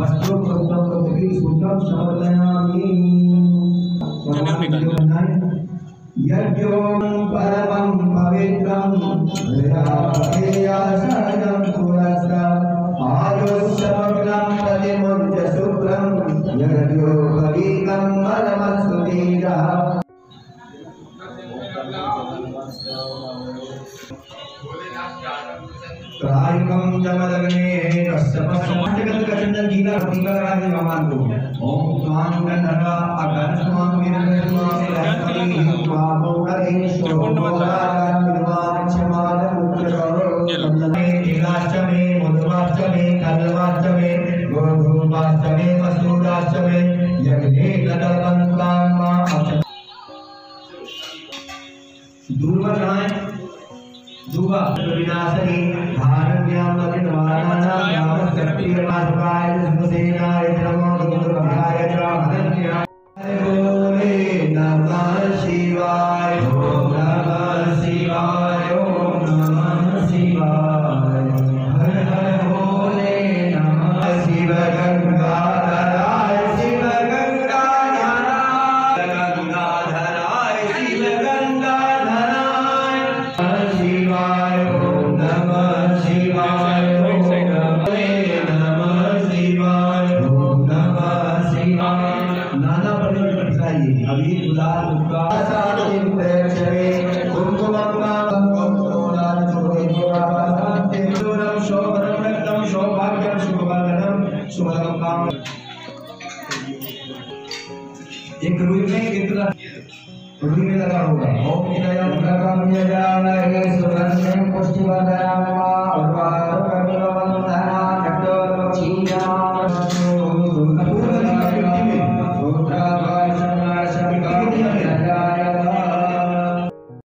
वस्त्रोपयुक्तं पृथ्वी सूत्रं समर्पयामि यज्ञों परमं पवित्रं हृदयासनं पुरस्ता आयुष्यमग्नं प्रतिमुञ्च शुक्रं यज्ञोपवीतं परमस्तुतीरः प्रायिकं जमदग्ने तस्य पश्चात् गचन्दन गीता टीका राज भगवान को ओम स्वां गंधर्वा अगन स्वां वीरन स्वां लक्ष्मी स्वां मोहरे शोभोराज निर्वाण क्षमाद मुद्रकरो नीलाष्टमे मधुराष्टमे कल्वाष्टमे गोधूमाष्टमे मसूराष्टमे यज्ञे तदवन्तामा ध्रुवा विनाशनी धारण्याम निवारणानां नामस्कर्तिर्मासुकाय सुसेनाय नाना की बताइए अभी गुलाल कुमकुमं नामं कुमकुमलाल चोरे देवासान्ते दूरं शोभनं रक्तं सौभाग्यं सुखवर्धनं सुमलकं काम एक रुई में कितना रुई में लगा होगा ओम इदयं भगवं यजामहे सुगन्धिं पुष्टिवर्धनं वा उर्वारुकमिवन्दना कटोरक्षीणामस्तु